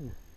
Yeah.